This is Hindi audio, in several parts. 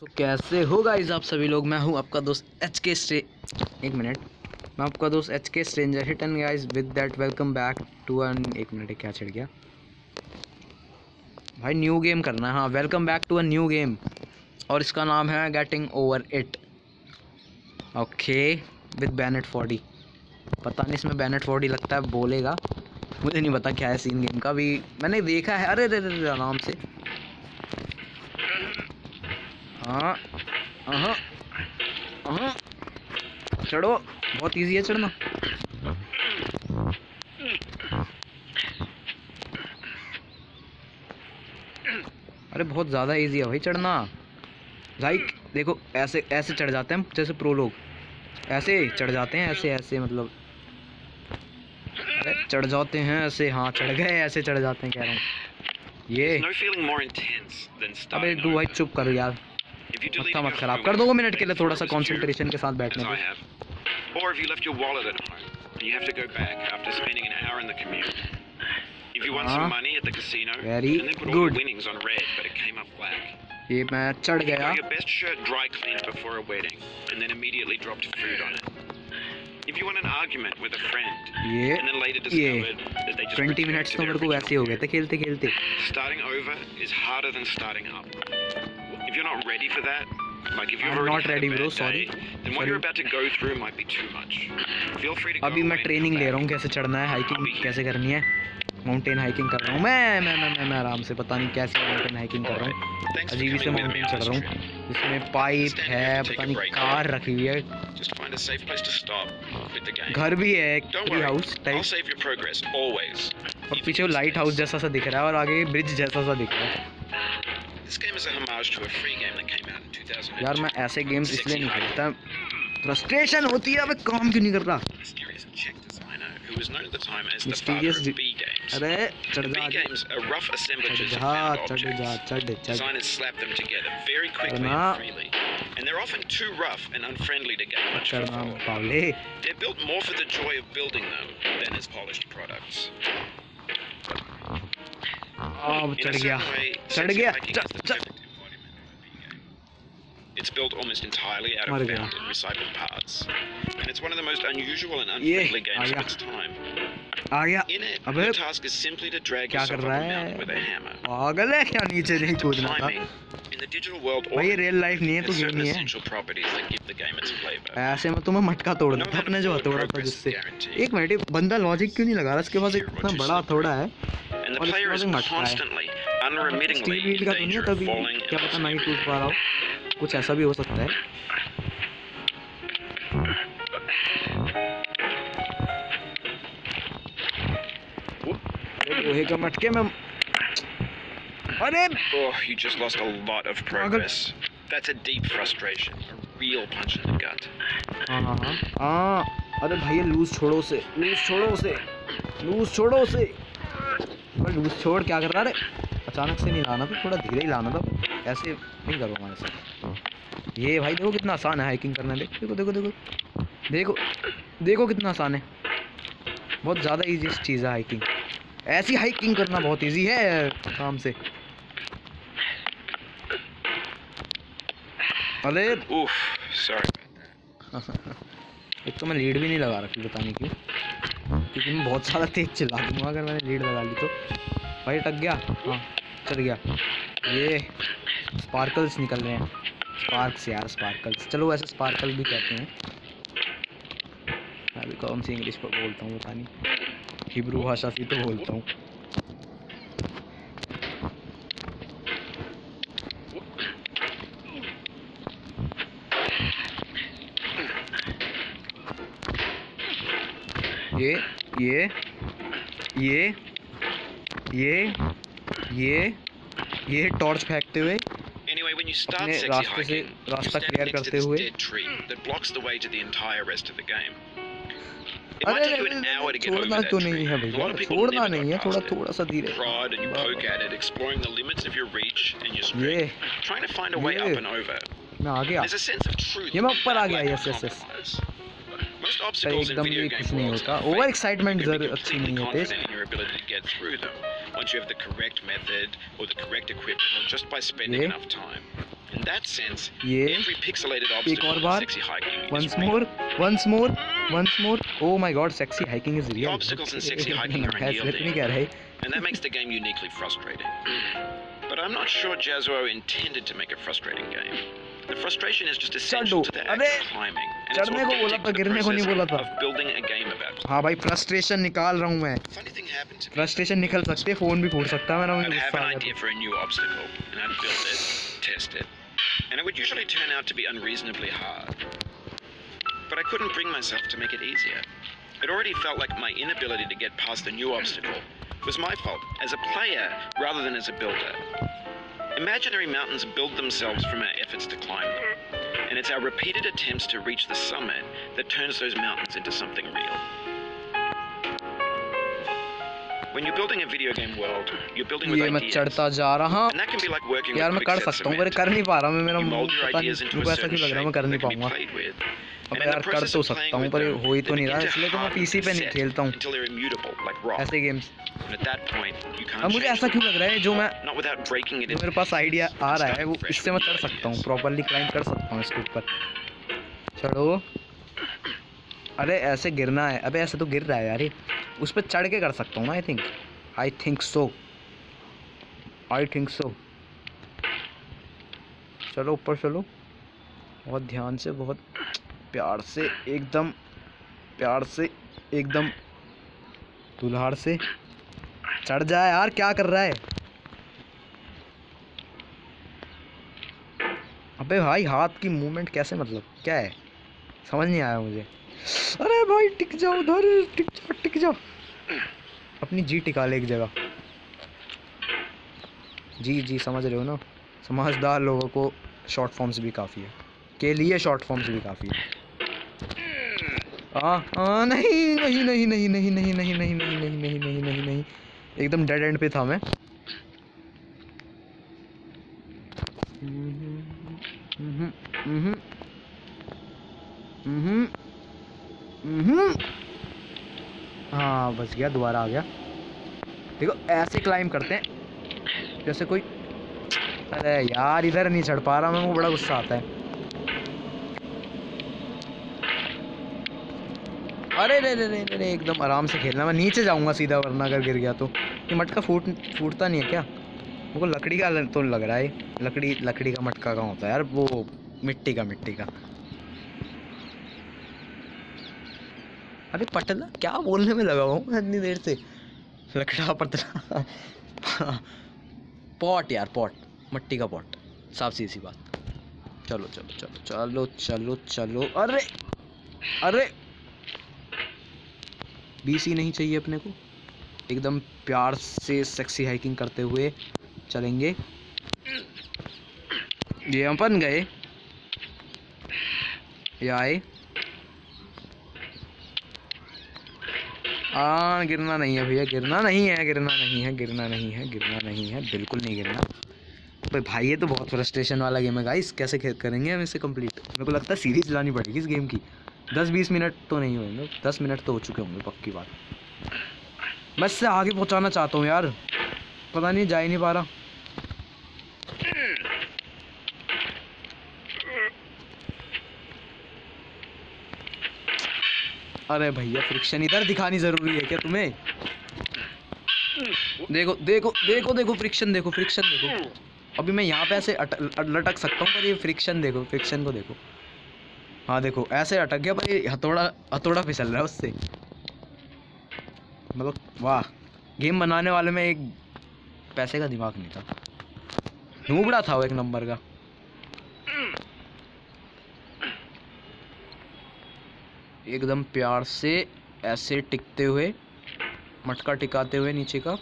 तो कैसे हो गाइस आप सभी लोग, मैं हूँ आपका दोस्त एच के स्टे एक मिनट। मैं आपका दोस्त H K stranger hit and guys with that welcome back to अन एक मिनट क्या छिड़ गया? भाई न्यू गेम करना है हाँ welcome back to a new game और इसका नाम है getting over it okay with Bennett forty पता नहीं इसमें बैनेट फॉर्टी लगता है, बोलेगा। मुझे नहीं पता क्या है सीन गेम का भी मैंने देखा है। अरे अरे, आराम से। हाँ हाँ हाँ चढ़ो बहुत इजी है चढ़ना। अरे बहुत ज़्यादा इजी है भाई चढ़ना। लाइक देखो ऐसे ऐसे चढ़ जाते हैं जैसे प्रो लोग। ऐसे चढ़ जाते हैं ऐसे ऐसे मतलब। अरे चढ़ जाते हैं ऐसे हाँ चढ़ गए ऐसे चढ़ जाते हैं कह रहा हूँ। ये। अबे तू भाई चुप कर यार। If you delete मत्था मत your खराब phone कर दो मिनट के लिए before थोड़ा सा it was due, कंसंट्रेशन के साथ बैठने as I दो have, or if you left your wallet at home and you have to go back after spending an hour in the commute. If you won Uh-huh. some money at the casino Very and then put all good. your winnings on red, but it came up black. ये मैं चढ़ You गया got your best shirt dry cleaned before a wedding and then immediately dropped food on it. If you won an argument with a friend ये and then later ये discovered that they just 20 returned minutes to तो their मेरे को वैसे ही हो गए थे खेलते खेलते Starting over is harder than starting up. If you're not ready for that, like if you've I'm already not ready, bro, sorry. then what Sorry. you're about to go through might be too much. Feel free to go अभी मैं ट्रेनिंग ले रहा हूँ कैसे चढ़ना है हाइकिंग कैसे करनी है माउंटेन हाइकिंग कर रहा हूँ मैं मैं मैं मैं मैं आराम से पता नहीं कैसे माउंटेन हाइकिंग कर रहा हूँ अजीब से माउंटेन चढ़ रहा हूँ इसमें पाइप है पता नहीं कार रखी हुई है. घर भी है एक ट्री हाउस टाइप. और पीछे वो लाइट हाउस जैसा सा दिख रहा है और आगे ब्रिज जैसा सा दिख रहा है यार मैं ऐसे गेम्स इसलिए नहीं खेलता फ्रस्ट्रेशन होती है अबे काम क्यों नहीं कर रहा Mysterious Czech designer who was known at the time as the Mysterious father di- of B games. अरे चढ़ The जा B आगे। games are rough assemblages चढ़ of जा found चढ़ जा objects. चढ़ चढ़ Designers slap them together very quickly Karna. and freely. And they're often too rough and unfriendly to gain much चढ़ना foothold. Pawle They're built more for the joy of building them than as polished products. अब चढ़ गया चढ़ गया. It's built almost entirely out of found and recycled parts. And it's one of the most unusual and unfriendly games of its time. In it, the task is simply to drag yourself up a mountain with a hammer. पागल है क्या नीचे नहीं कूदना था in the digital world, भाई रियल लाइफ नहीं है तो गेम है essential properties that give the game its flavor. ऐसे में तुम्हें मटका तोड़ देता अपने जो हथौड़ा था जिससे. एक मिनट बंदा लॉजिक क्यों नहीं लगा रहा इसके पास इतना बड़ा हथौड़ा है And the और player is है constantly, unremittingly in तो है danger of falling क्या पता losing नहीं टूट पा रहा हो कुछ ऐसा भी हो सकता है लोहे का मटके में अरे Oh, you just lost a lot of progress. That's a deep frustration, a real punch in the gut. हाँ हाँ हाँ हाँ अरे भाई लूज छोड़ो उसे लूज छोड़ो उसे लूज छोड़ो उसे लूज छोड़ क्या कर रहा है अरे अचानक से नहीं लाना था थोड़ा धीरे ही लाना था ऐसे नहीं करो हमारे साथ ये भाई देखो कितना आसान है हाइकिंग करना देख देखो देखो देखो। देखो देखो कितना आसान है। बहुत ज़्यादा इजी चीज़ है हाइकिंग ऐसी हाइकिंग करना बहुत इजी है काम से। अरे एक तो मैं लीड भी नहीं लगा रखी बताने की क्योंकि मैं बहुत ज़्यादा तेज चिल्ला दूँगा अगर मैंने लीड लगा ली तो। भाई टक गया? हाँ चल गया। ये स्पार्कल्स निकल रहे हैं। स्पार्क्स यार, स्पार्कल्स। चलो वैसे स्पार्कल भी कहते हैं। मैं भी कौन सी इंग्लिश पर बोलता हूँ, पता नहीं। हिब्रू भाषा से तो बोलता हूँ। ये ये ये ये ये ये टॉर्च फेंकते हुए अपने रास्ते से रास्ता क्लियर करते हुए अरे छोड़ना तो. नहीं है भैया छोड़ना नहीं है थोड़ा. थोड़ा सा धीरे ये ये। मैं आ of truth. ये मैं ऊपर आ गया, lack of yes, Most obstacles in the game world are excitement you can be completely confident through them once you have the correct method or the correct equipment just by spending enough time. In that sense, every pixelated obstacle is sexy hiking. Once more, once more, once more. Oh my god, sexy hiking is real. The and that makes the game uniquely frustrating. But I'm not sure Jazuo intended to make a frustrating game. The frustration is just essential चढ़ो। to the act अरे, of climbing. And it's चढ़ने को बोला authentic था, to the गिरने को नहीं process बोला था। of building a game about. हाँ भाई फ्रस्ट्रेशन निकाल रहा हूँ मैं Funny thing happened to me. Frustration निकल सकते है फोन भी फूट सकता है मेरा मुझे I'd have गुस्सा an आ idea गया for a new obstacle, and I'd build it, test it, and it would usually turn out to be unreasonably hard. But I couldn't bring myself to make it easier. It already felt like my inability to get past a new obstacle was my fault as a player rather than as a builder. Imaginary mountains build themselves from our efforts to climb them, and it's our repeated attempts to reach the summit that turns those mountains into something real. When you're building a video game world, you're building with ये मैं ideas. चढ़ता जा रहा And that can be like working यार with मैं कर quickset सकता हूँ पर cement. कर नहीं पा रहा मैं मेरा You mold your पता नहीं ideas into मेरे को a ऐसा certain क्यों लग रहा है मैं shape कर नहीं that can be पाऊंगा played with. अब And in यार the कर process तो of सकता playing हूँ with पर them, हो ही they तो नहीं रहा begin to इसलिए तो मैं harden पीसी पे and नहीं set खेलता हूँ ऐसे गेम्स अब मुझे ऐसा क्यों लग रहा है जो मैं जो मेरे पास आइडिया आ रहा है वो इससे मैं चढ़ सकता हूँ प्रॉपरली क्लाइंब कर सकता हूँ इसके ऊपर। चढ़ो अरे ऐसे गिरना है। अबे ऐसे तो गिर रहा है यार उस पर चढ़ के कर सकता हूँ ना I think I think so I think so चलो ऊपर चलो। बहुत ध्यान से बहुत प्यार से एकदम प्यार से एकदम दुल्हाड़ से। चढ़ जाए यार, क्या कर रहा है? अबे भाई, हाथ की मूवमेंट कैसे मतलब? क्या है? समझ नहीं आया मुझे। अरे भाई, टिक जाओ उधर, टिक जाओ टिक जाओ। अपनी जी टिका ले एक जगह। जी जी, समझ रहे हो ना? समझदार लोगों को शॉर्ट फॉर्म्स भी काफ़ी है। के लिए शॉर्ट फॉर्म्स भी काफ़ी है। हाँ हाँ नहीं नहीं नहीं नहीं नहीं नहीं नहीं नहीं नहीं नहीं नहीं नहीं नहीं नहीं एकदम डेड एंड पे था मैं हम्म, हम्म, हम्म, हम्म। हाँ बच गया दोबारा आ गया देखो ऐसे क्लाइम करते हैं जैसे कोई अरे यार इधर नहीं चढ़ पा रहा मैं वो बड़ा गुस्सा आता है अरे रे रे रे रे एकदम आराम से खेलना। मैं नीचे जाऊँगा सीधा, वरना अगर गिर गया तो। ये मटका फूट, फूटता नहीं है क्या? को लकड़ी का तो लग रहा है। लकड़ी लकड़ी का मटका कहाँ होता है यार? वो मिट्टी का मिट्टी का। अरे पटला क्या बोलने में लगा हुआ हूँ इतनी देर से? लकड़ा पतला पॉट यार, पॉट। मट्टी का पॉट। साफ़ सी सी बात। चलो चलो चलो चलो चलो चलो। अरे अरे! बीसी नहीं चाहिए अपने को। एकदम प्यार से सेक्सी हाइकिंग करते हुए चलेंगे। ये अपन गए। आए। हाँ गिरना नहीं है भैया, गिरना नहीं है, गिरना नहीं है, गिरना नहीं है, गिरना नहीं है, बिल्कुल नहीं गिरना। पर भाई, ये तो बहुत फ्रस्ट्रेशन वाला गेम है गाइस कैसे करेंगे हम इसे कंप्लीट मेरे को लगता है सीरीज़ लानी पड़ेगी इस गेम की। दस बीस मिनट तो नहीं होंगे, दस मिनट तो हो चुके होंगे, पक्की बात। मैं इससे आगे पहुंचाना चाहता हूँ यार। पता नहीं, जा ही नहीं पा रहा। अरे भैया फ्रिक्शन इधर दिखानी ज़रूरी है क्या तुम्हें? देखो देखो देखो देखो फ्रिक्शन देखो फ्रिक्शन देखो। अभी मैं यहाँ पे ऐसे लटक सकता हूँ, पर ये फ्रिक्शन देखो फ्रिक्शन को देखो। हाँ देखो ऐसे अटक गया पर हथौड़ा हथौड़ा फिसल रहा है उससे। मतलब वाह गेम बनाने वाले में एक पैसे का दिमाग नहीं था। नूबड़ा था वो एक नंबर का। एकदम प्यार से ऐसे टिकते हुए मटका टिकाते हुए नीचे का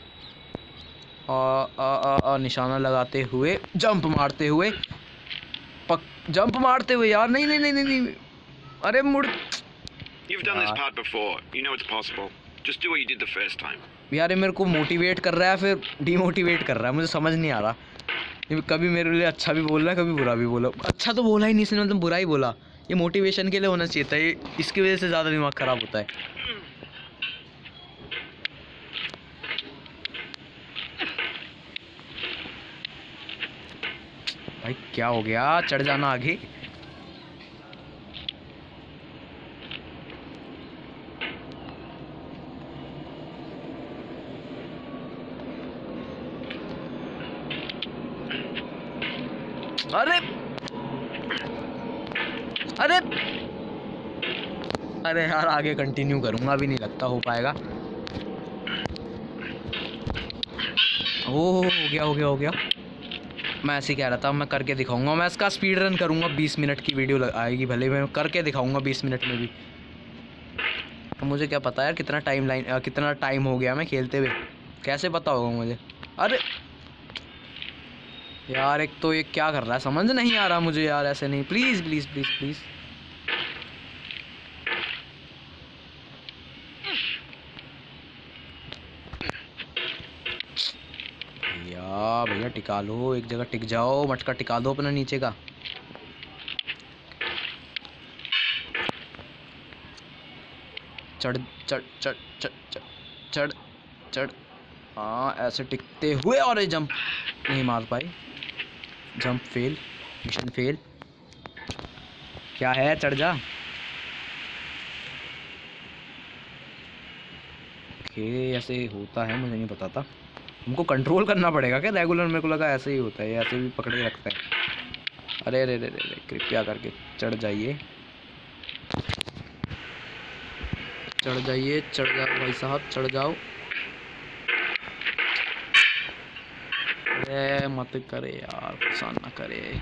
आ, आ, आ, आ, निशाना लगाते हुए जंप मारते हुए जंप मारते हुए यार नहीं नहीं नहीं नहीं, नहीं। अरे मुड़ You've done this part before. You know it's possible. Just do what you did the first time. यार ये मेरे को मोटिवेट कर रहा है फिर डीमोटिवेट कर रहा है मुझे समझ नहीं आ रहा ये कभी मेरे लिए अच्छा भी बोल रहा है कभी बुरा भी बोला अच्छा तो बोला ही नहीं इसने मतलब बुरा ही बोला ये मोटिवेशन के लिए होना चाहिए था ये इसकी वजह से ज़्यादा दिमाग ख़राब होता है भाई, क्या हो गया? चढ़ जाना आगे। अरे! अरे! अरे यार, आगे कंटिन्यू करूँगा, अभी नहीं लगता, हो पाएगा। ओ हो गया हो गया हो गया। मैं ऐसे ही कह रहा था, मैं करके दिखाऊँगा। मैं इसका स्पीड रन करूँगा, बीस मिनट की वीडियो आएगी भले, मैं करके दिखाऊँगा बीस मिनट में भी। तो मुझे क्या पता यार कितना टाइम लाइन कितना टाइम हो गया मैं खेलते हुए। कैसे पता होगा मुझे? अरे! यार, एक तो ये क्या कर रहा है? समझ नहीं आ रहा मुझे यार, ऐसे नहीं। प्लीज़ प्लीज़ प्लीज़ प्लीज़ भैया भैया टिका लो, एक जगह टिक जाओ, मटका टिका दो अपना नीचे का। चढ़ चढ़ चढ़ चढ़ चढ़ चढ़ हाँ ऐसे टिकते हुए और ये जंप नहीं मार पाए। जंप फेल मिशन फेल क्या है? चढ़ जा। ओके ऐसे होता है, मुझे नहीं पता था। हमको कंट्रोल करना पड़ेगा क्या? रेगुलर मेरे को लगा ऐसे ही होता है ऐसे भी पकड़ के रखता है। अरे अरे अरे अरे, कृपया करके चढ़ जाइए। चढ़ जाइए, चढ़ जाओ भाई साहब, चढ़ जाओ। अरे, मत करे यार, परेशान ना करे।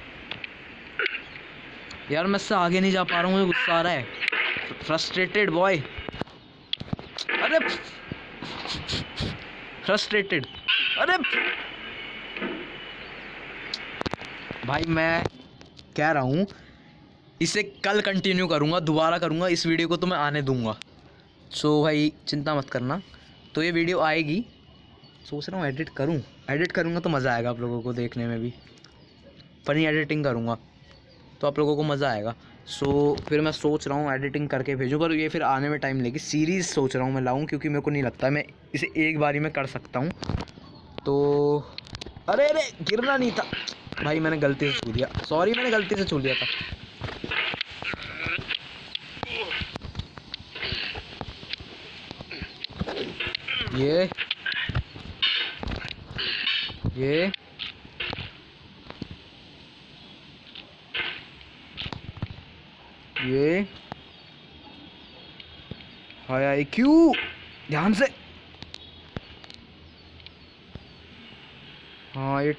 यार, मैं इससे आगे नहीं जा पा रहा हूँ गुस्सा आ रहा है। फ्रस्ट्रेटेड बॉय अरे फ्रस्ट्रेटेड अरे भाई मैं कह रहा हूँ इसे कल कंटिन्यू करूँगा दोबारा करूँगा इस वीडियो को तो मैं आने दूँगा। सो भाई चिंता मत करना। तो ये वीडियो आएगी। सोच रहा हूँ एडिट करूँ। एडिट करूँगा तो मज़ा आएगा आप लोगों को देखने में भी। फनी एडिटिंग करूँगा। तो आप लोगों को मज़ा आएगा। सो so, फिर मैं सोच रहा हूँ एडिटिंग करके भेजूँ पर ये फिर आने में टाइम लेगी। सीरीज़ सोच रहा हूँ मैं लाऊँ क्योंकि मेरे को नहीं लगता। मैं इसे एक बारी में कर सकता हूँ। तो अरे अरे, गिरना नहीं था। भाई, मैंने गलती से छू दिया सॉरी मैंने गलती से छू लिया था। ये ये ये हाय, क्यू? ध्यान से हाँ ये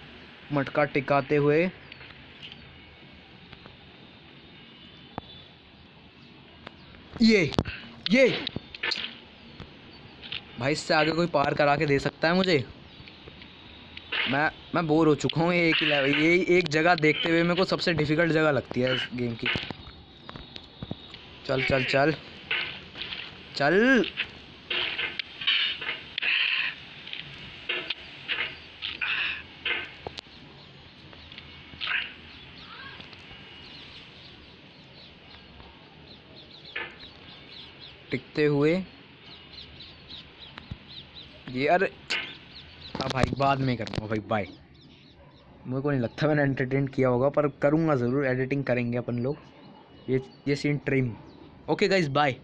मटका टिकाते हुए। ये ये। भाई, इससे आगे कोई पार करा के दे सकता है मुझे? मैं मैं बोर हो चुका हूँ, ये एक ही ये एक जगह देखते हुए मेरे को सबसे डिफ़िकल्ट जगह लगती है इस गेम की। चल चल चल। चल। टिकते हुए। ये अरे हाँ भाई बाद में करूँगा भाई बाय मुझे को नहीं लगता मैंने एंटरटेन किया होगा, पर करूँगा ज़रूर एडिटिंग करेंगे अपन लोग। ये ये scene trim okay guys bye